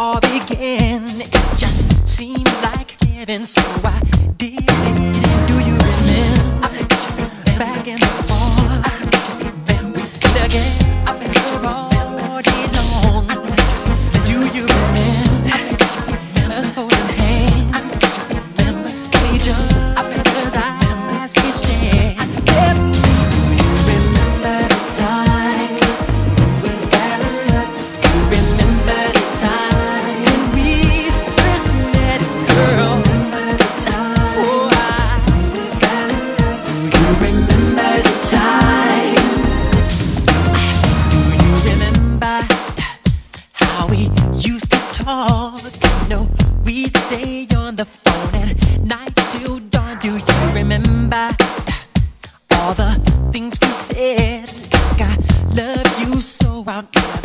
all began. It just seemed like heaven, so I did it. Do you we used to talk. No, we'd stay on the phone at night till dawn. Do you remember all the things we said? Like I love you so I'll.